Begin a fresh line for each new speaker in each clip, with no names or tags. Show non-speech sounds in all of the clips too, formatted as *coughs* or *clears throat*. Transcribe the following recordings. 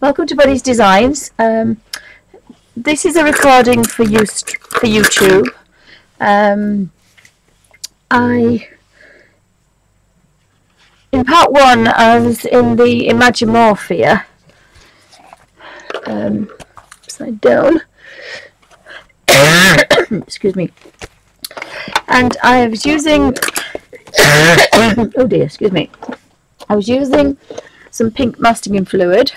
Welcome to Bunny's Designs. Um, this is a recording for use for YouTube. Um, I in part one I was in the Imagimorphia. Um, upside down. *coughs* Excuse me. And I was using *coughs* oh dear, excuse me. I was using some pink masking fluid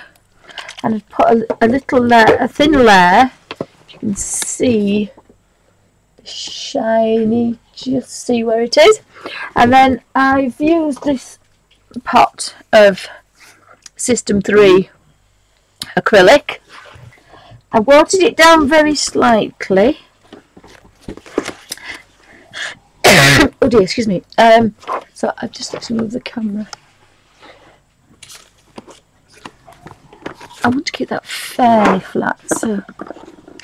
and I've put a, a little layer, a thin layer, you can see the shiny, just see where it is. And then I've used this pot of System 3 acrylic. I watered it down very slightly. *coughs* oh dear, excuse me. Um, so I've just got to move the camera. I want to keep that fairly flat, so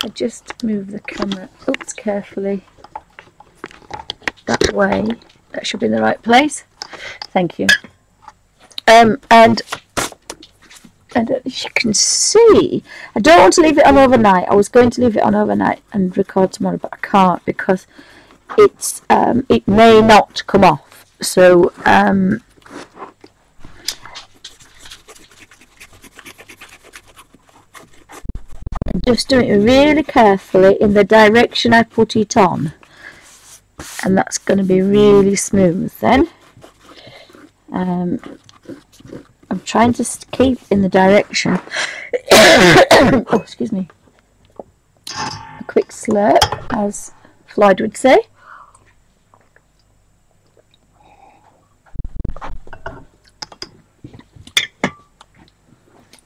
I just move the camera oops carefully that way. That should be in the right place. Thank you. Um, and and as you can see, I don't want to leave it on overnight. I was going to leave it on overnight and record tomorrow, but I can't because it's um, it may not come off. So um, just doing it really carefully in the direction I put it on. And that's going to be really smooth then. Um, I'm trying to keep in the direction. *coughs* Oh excuse me. A quick slurp as Floyd would say.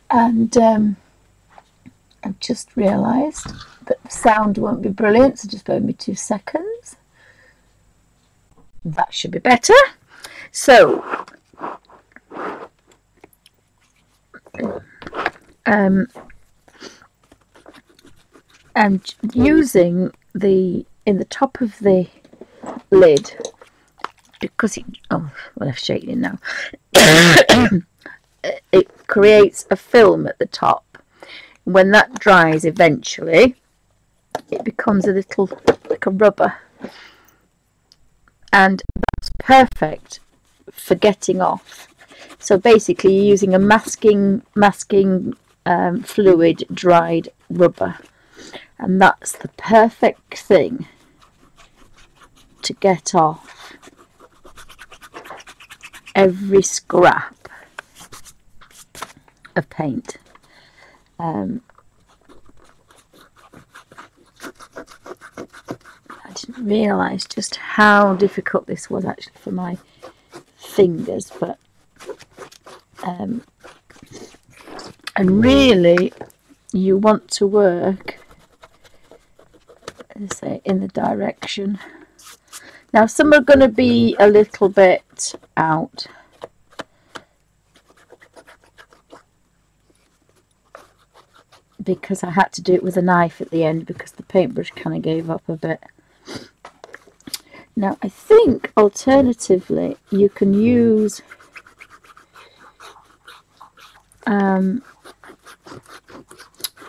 And um, I've just realised that the sound won't be brilliant, so just bear me two seconds. That should be better. So, um, I'm using the, in the top of the lid, because it, oh, well I've shaken it now, *coughs* it creates a film at the top when that dries eventually it becomes a little like a rubber. And that's perfect for getting off. So basically you're using a masking masking um, fluid dried rubber. And that's the perfect thing to get off every scrap of paint um, I didn't realise just how difficult this was actually for my fingers, but um, and really you want to work say in the direction. Now some are going to be a little bit out because I had to do it with a knife at the end because the paintbrush kind of gave up a bit. Now I think alternatively you can use um,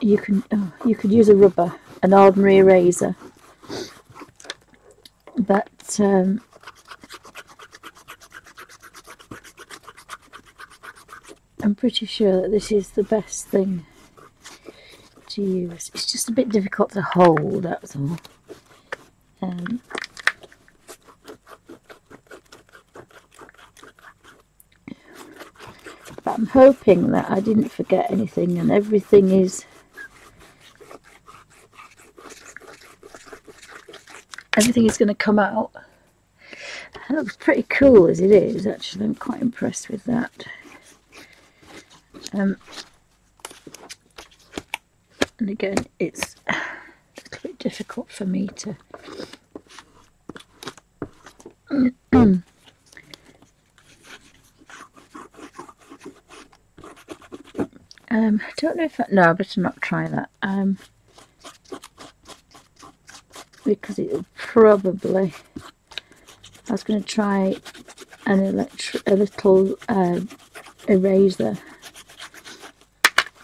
you can oh, you could use a rubber, an ordinary eraser, but um, I'm pretty sure that this is the best thing to use. It's just a bit difficult to hold, that's all. Um, but I'm hoping that I didn't forget anything and everything is everything is going to come out. That looks pretty cool as it is actually. I'm quite impressed with that. Um, and again it's a little bit difficult for me to um, I don't know if I, no I better not try that um, because it will probably I was going to try an electric a little uh, eraser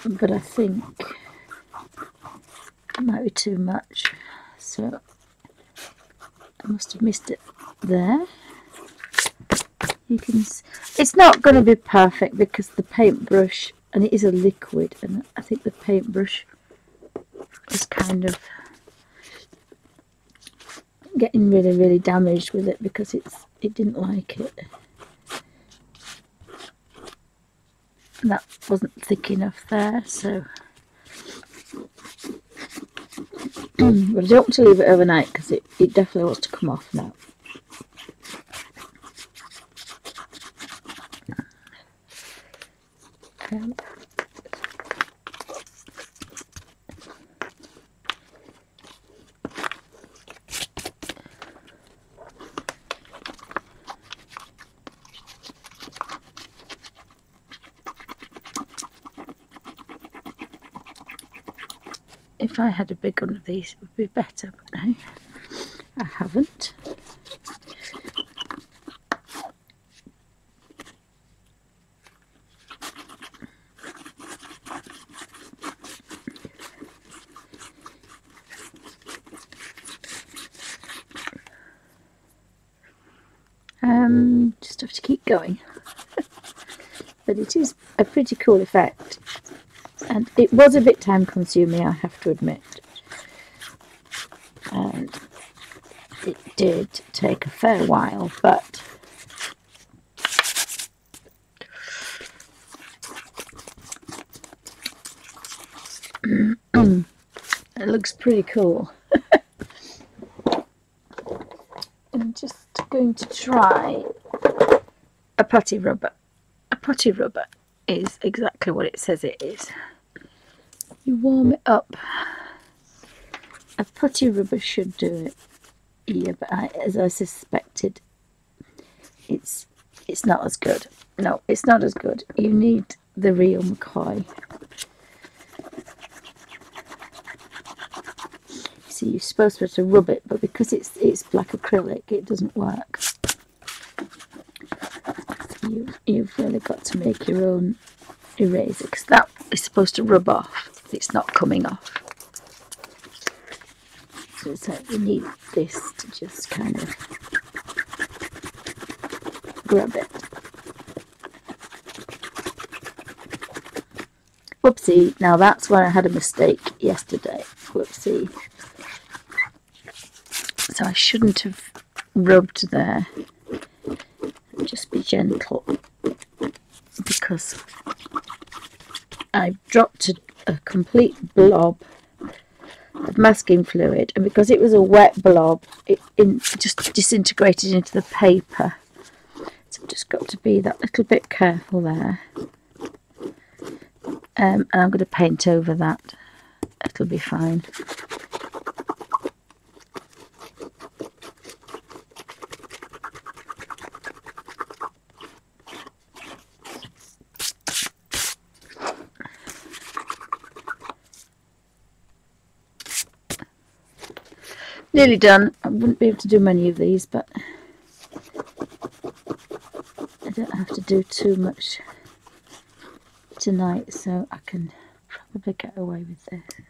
but I think might be too much. So I must have missed it there. You can it's not going to be perfect because the paintbrush and it is a liquid and I think the paintbrush is kind of getting really really damaged with it because it's it didn't like it. And that wasn't thick enough there so but I don't want to leave it overnight because it, it definitely wants to come off now. Um, if I had a big one of these it would be better but no I haven't. Um, just have to keep going. *laughs* But it is a pretty cool effect and it was a bit time consuming I have to admit. And it did take a fair while but *clears throat* it looks pretty cool. *laughs* I'm just going to try a putty rubber. A putty rubber is exactly what it says it is you warm it up. A putty rubber should do it. Yeah, but I, as I suspected, it's it's not as good. No, it's not as good. You need the real McCoy. See, you're supposed to rub it, but because it's it's black acrylic, it doesn't work. You, you've really got to make your own eraser, because that is supposed to rub off it's not coming off. So it's like you need this to just kind of grab it. Whoopsie, now that's where I had a mistake yesterday. Whoopsie. So I shouldn't have rubbed there. Just be gentle because I dropped a a complete blob of masking fluid and because it was a wet blob it in, just disintegrated into the paper. So I've just got to be that little bit careful there. Um, and I'm going to paint over that. It'll be fine nearly done. I wouldn't be able to do many of these, but I don't have to do too much tonight, so I can probably get away with this.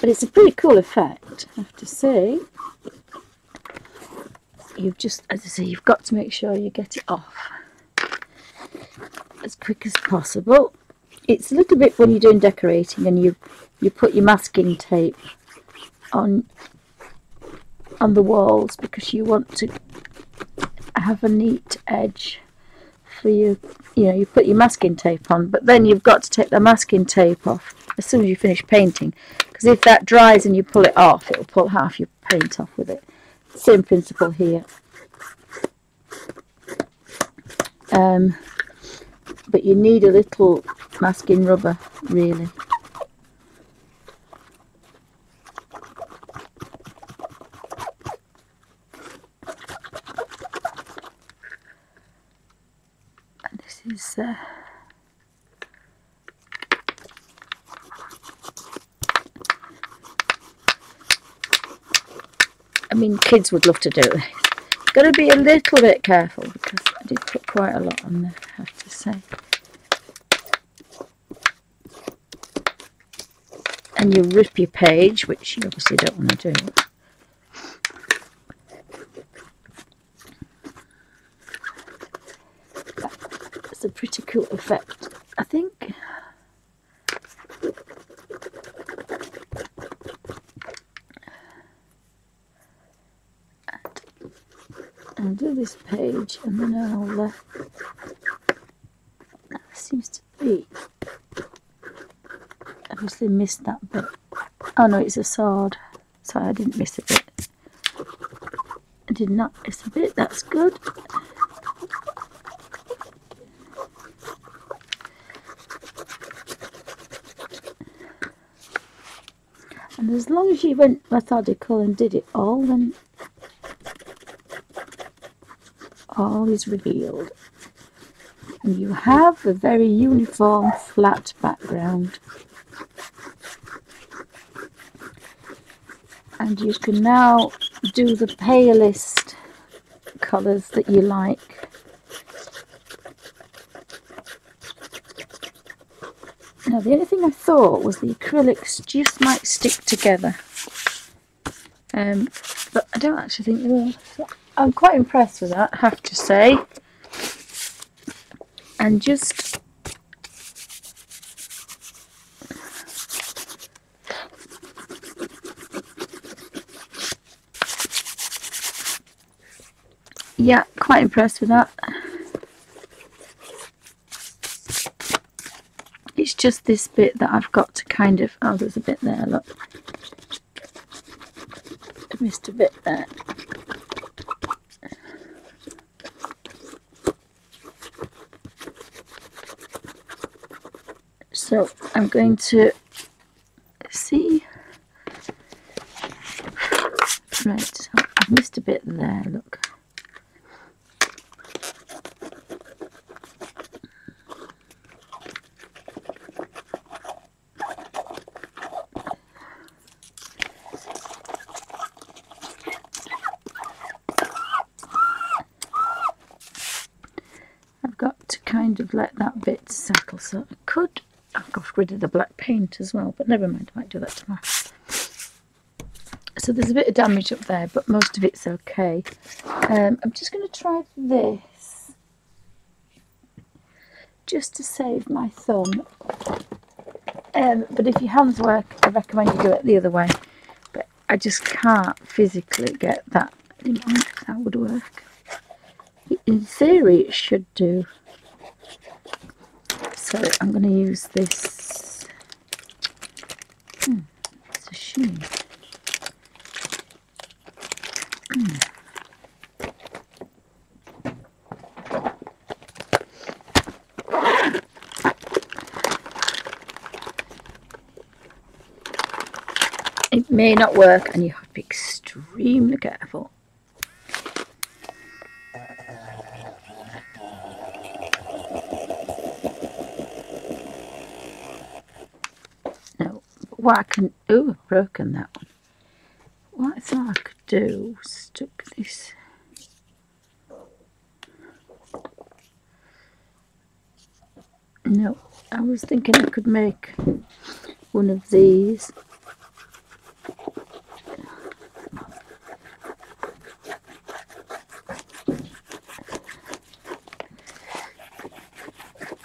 But it's a pretty cool effect, I have to say. You've just, as I say, you've got to make sure you get it off as quick as possible. It's a little bit when you're doing decorating and you you put your masking tape on on the walls because you want to have a neat edge for you you know you put your masking tape on but then you've got to take the masking tape off as soon as you finish painting because if that dries and you pull it off it will pull half your paint off with it. Same principle here. Um, but you need a little masking rubber really. And this is uh, kids would love to do it. Got to be a little bit careful because I did put quite a lot on there, I have to say. And you rip your page, which you obviously don't want to do. It's a pretty cool effect, I think. I'll do this page and then I'll uh, that seems to be obviously missed that bit. Oh no it's a sword sorry I didn't miss a bit. I did not miss a bit. That's good. And as long as you went methodical and did it all then all is revealed. And you have a very uniform flat background. And you can now do the palest colours that you like. Now the only thing I thought was the acrylics just might stick together. Um, but I don't actually think they will. I'm quite impressed with that, I have to say. And just yeah, quite impressed with that. It's just this bit that I've got to kind of, oh there's a bit there, look. I missed a bit there. So I'm going to see. Right, so I missed a bit there, look. I've got to kind of let that bit settle so I could Rid of the black paint as well, but never mind, I might do that tomorrow. So there's a bit of damage up there, but most of it's okay. Um, I'm just going to try this, just to save my thumb. Um, but if your hands work, I recommend you do it the other way. But I just can't physically get that. That would work. In theory, it should do so I'm going to use this. Hmm, it's a shoe. Hmm. It may not work and you have to be extremely careful. what I can oh I've broken that one. What I thought I could do stuck this. No I was thinking I could make one of these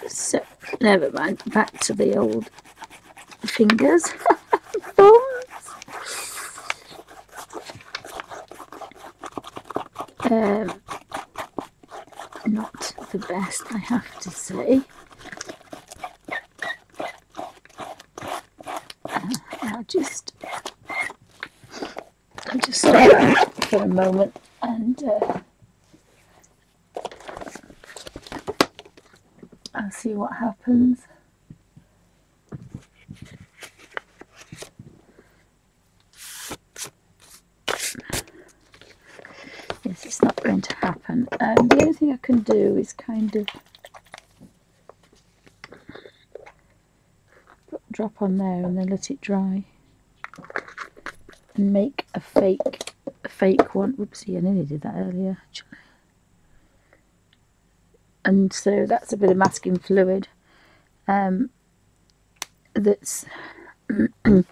so never mind. Back to the old fingers. *laughs* Um, not the best, I have to say. Uh, I'll just, I'll just stop for a moment and uh, I'll see what happens. Yes, it's not going to happen. Um, the only thing I can do is kind of drop on there and then let it dry and make a fake a fake one. Whoopsie, I nearly did that earlier. Actually. And so that's a bit of masking fluid um, that's so *clears throat* you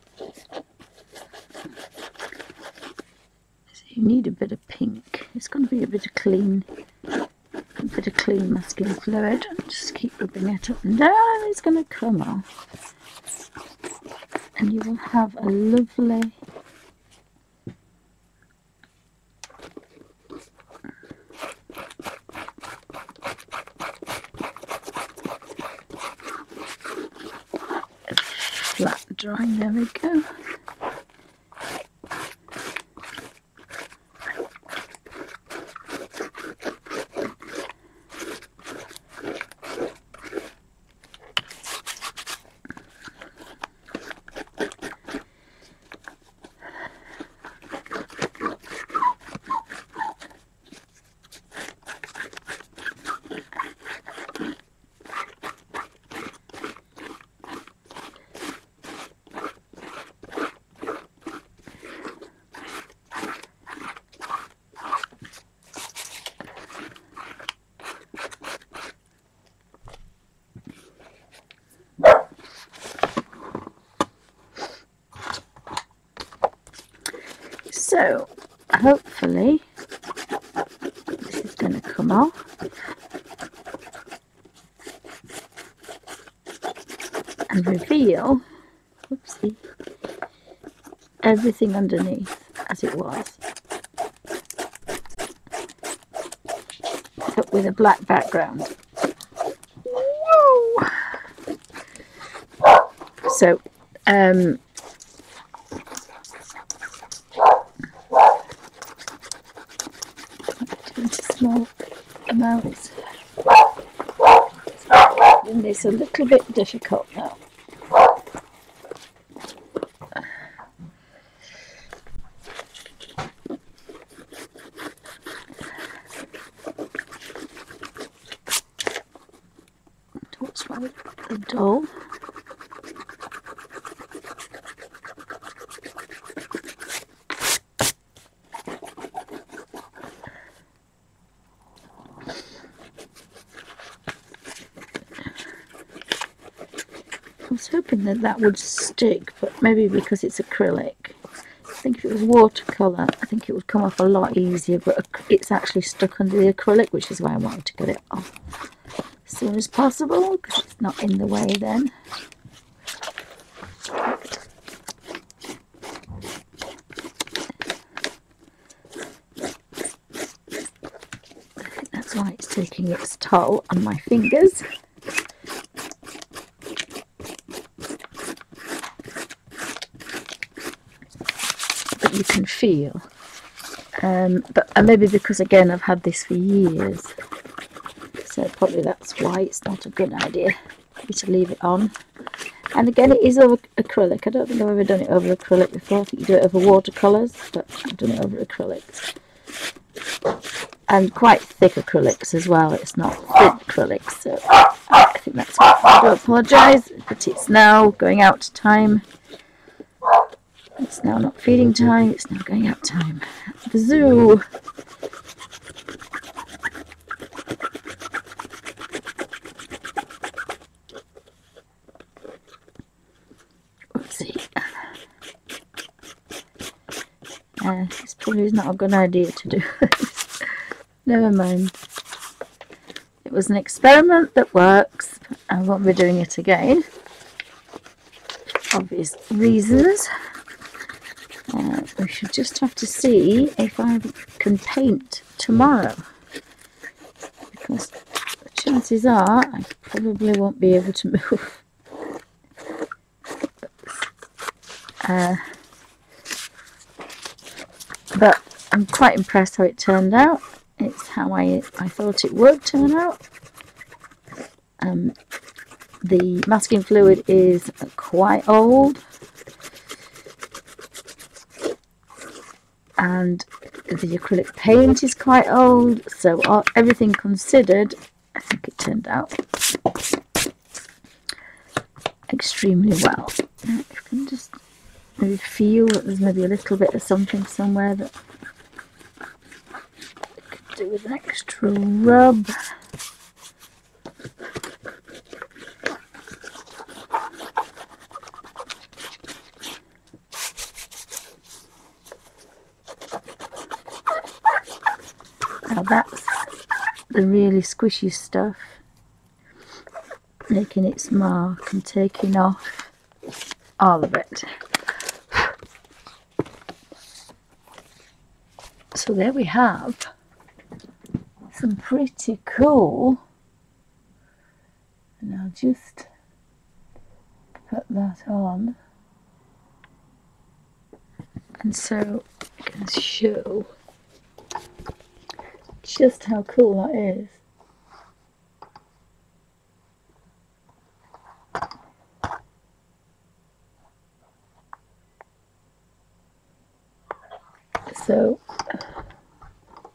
need a bit of pink. It's going to be a bit of clean, a bit of clean masking fluid. Just keep rubbing it up and down. It's going to come off, and you will have a lovely. flat drawing, there we go. So hopefully this is going to come off. And reveal whoopsie, everything underneath as it was. But with a black background. Whoa! So um, it's a little bit difficult now. Wrong with the doll? I was hoping that that would stick, but maybe because it's acrylic. I think if it was watercolour, I think it would come off a lot easier, but it's actually stuck under the acrylic, which is why I wanted to get it off as soon as possible, because it's not in the way then. that's why it's taking its toll on my fingers. you can feel. Um, but and maybe because again I've had this for years, so probably that's why it's not a good idea to leave it on. And again, it is over acrylic. I don't think I've ever done it over acrylic before. I think you do it over watercolours, but I've done it over acrylics. And quite thick acrylics as well. It's not thin acrylics, so I think that's why I do apologise. But it's now going out time. It's now not feeding time, it's now going out time. The zoo. See. Uh, this probably is not a good idea to do this. *laughs* Never mind. It was an experiment that works. I won't be doing it again. Obvious reasons. Should just have to see if I can paint tomorrow. Because the chances are I probably won't be able to *laughs* move. Uh, but I'm quite impressed how it turned out. It's how I, I thought it would turn out. Um, the masking fluid is quite old and the acrylic paint is quite old so everything considered I think it turned out extremely well. Now you can just maybe feel that there's maybe a little bit of something somewhere that I could do with an extra rub. The really squishy stuff. Making its mark and taking off all of it. So there we have some pretty cool. And I'll just put that on. And so I can show just how cool that is. So,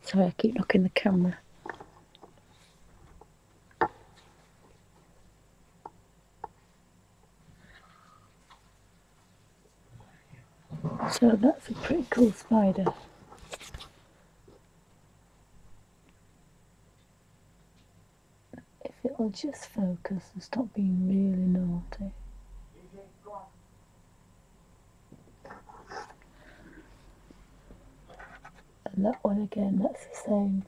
sorry I keep knocking the camera. So that's a pretty cool spider. Just focus and stop being really naughty. And that one again, that's the same.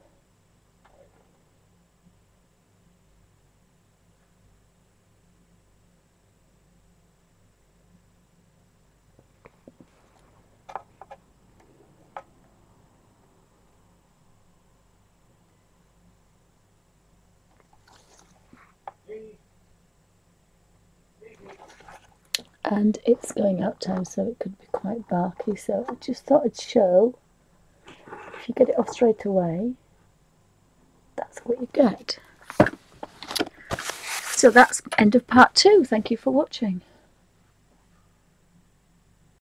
And it's going out time so it could be quite barky. So I just thought I'd show. If you get it off straight away that's what you get. So that's end of part two. Thank you for watching